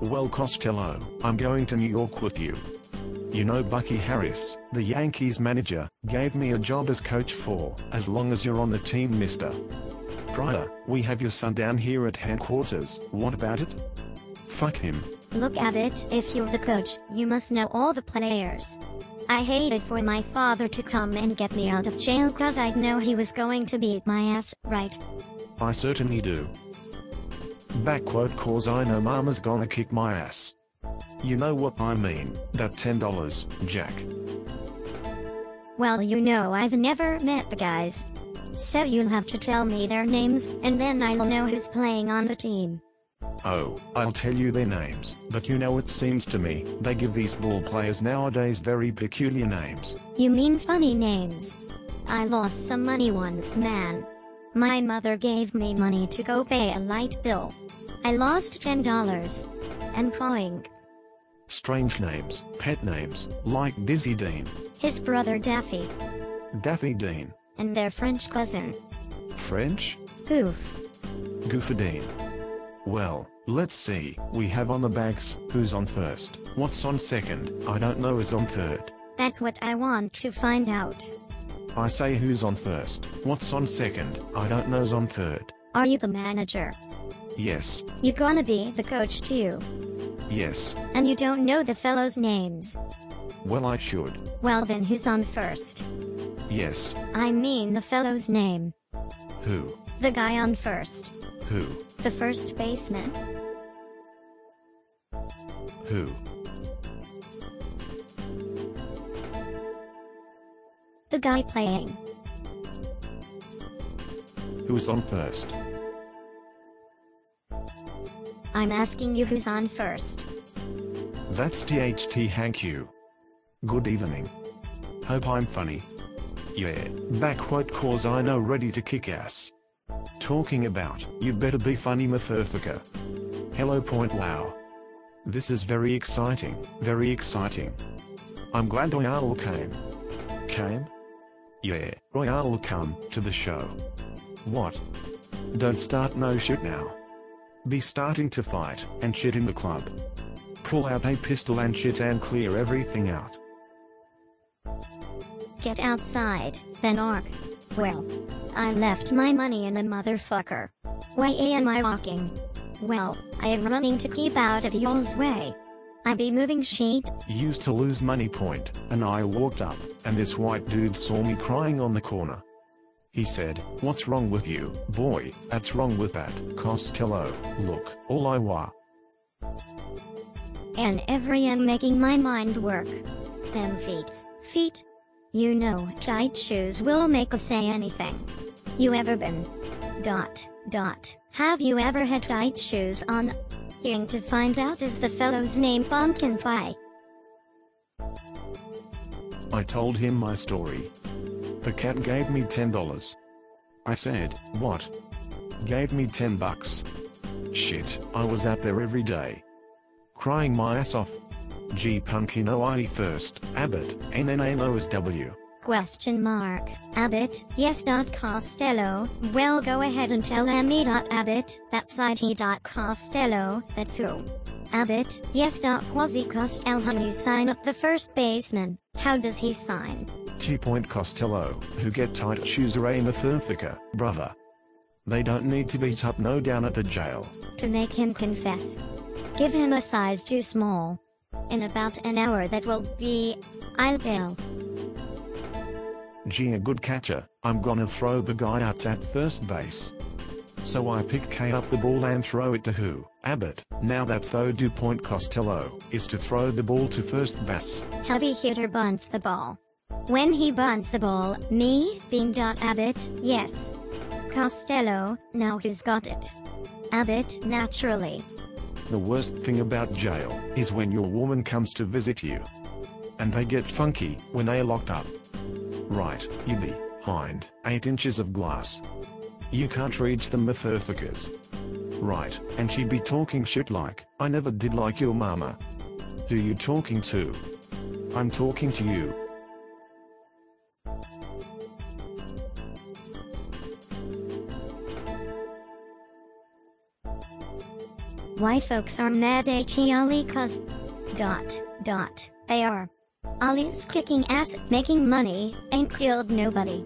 Well Costello, I'm going to New York with you. You know Bucky Harris, the Yankees manager, gave me a job as coach for as long as you're on the team mister. Pryor, we have your son down here at headquarters, what about it? Fuck him. Look at it, if you're the coach, you must know all the players. I hated for my father to come and get me out of jail cause I'd know he was going to beat my ass, right? I certainly do. Backquote cause I know mama's gonna kick my ass. You know what I mean, that $10, Jack. Well you know I've never met the guys. So you'll have to tell me their names, and then I'll know who's playing on the team. Oh, I'll tell you their names, but you know it seems to me, they give these ball players nowadays very peculiar names. You mean funny names? I lost some money once, man. My mother gave me money to go pay a light bill. I lost $10. And crying. Strange names, pet names, like Dizzy Dean, His brother Daffy. Daffy Dean, And their French cousin. French, Goof. Goofadine. Well, let's see, we have on the bags, who's on first, what's on second, I don't know is on third. That's what I want to find out. I say who's on first, what's on second, I don't know's on third. Are you the manager? Yes, You gonna be the coach too? yes, And you don't know the fellows' names? well I should. Well then who's on first? Yes, I mean the fellow's name. who, The guy on first. who, The first baseman. who, The guy playing. who's on first. I'm asking you who's on first. That's THT Hank you. Good evening. Hope I'm funny. Yeah, backquote cause I know ready to kick ass. Talking about, you better be funny Motherfucker. Hello point wow. This is very exciting, very exciting. I'm glad Royale came. Came? Yeah, Royale come to the show. What? Don't start no shit now. Be starting to fight, and shit in the club. Pull out a pistol and shit and clear everything out. Get outside, then arc. Well, I left my money in the motherfucker. Why am I walking? Well, I am running to keep out of y'all's way. I be moving sheet. Used to lose money point, and I walked up, and this white dude saw me crying on the corner. He said, What's wrong with you, boy? That's wrong with that, Costello. Look, all I wa. And every am making my mind work. Them feet. Feet. You know, tight shoes will make us say anything. You ever been? Dot, dot. Have you ever had tight shoes on? To find out is the fellow's name Pumpkin Pie. I told him my story. The cat gave me $10. I said, What? Gave me 10 bucks. Shit, I was out there every day. Crying my ass off. G Pumpkin OIE first, Abbott, NNANOSW. Question mark. Abbott, yes. Dot Costello. Well, go ahead and tell. Dot Abbott. That's IT. Dot Costello. That's who. Abbott, yes. Dot Quasi Costello. You sign up the first baseman? How does he sign? T. Point Costello, who get tight shoes are a Motherfucker, brother. They don't need to beat up no down at the jail. To make him confess. Give him a size too small. In about an hour that will be. I'll tell. G a good catcher, I'm gonna throw the guy out at first base. So I pick K up the ball and throw it to who? Abbott. Now that's though do point Costello, is to throw the ball to first base. Heavy hitter bunts the ball. When he bunts the ball, me, being Dot Abbott, yes. Costello, now he's got it? Abbott, naturally. The worst thing about jail is when your woman comes to visit you. And they get funky when they are locked up. Right, you be behind 8 inches of glass. You can't reach the motherfuckers. Right, and she be talking shit like, I never did like your mama. Who you talking to? I'm talking to you. Why folks are mad at Ali cause dot dot they Ali's kicking ass, making money, ain't killed nobody.